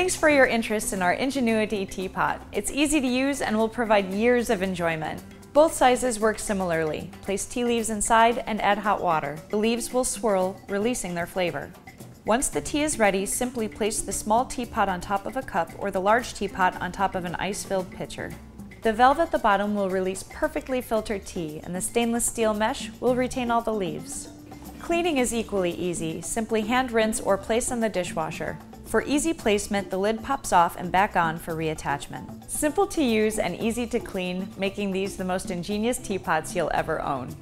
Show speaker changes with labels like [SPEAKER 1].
[SPEAKER 1] Thanks for your interest in our IngenuiTEA teapot. It's easy to use and will provide years of enjoyment. Both sizes work similarly. Place tea leaves inside and add hot water. The leaves will swirl, releasing their flavor. Once the tea is ready, simply place the small teapot on top of a cup or the large teapot on top of an ice-filled pitcher. The valve at the bottom will release perfectly filtered tea and the stainless steel mesh will retain all the leaves. Cleaning is equally easy. Simply hand rinse or place in the dishwasher. For easy placement, the lid pops off and back on for reattachment. Simple to use and easy to clean, making these the most ingenious teapots you'll ever own.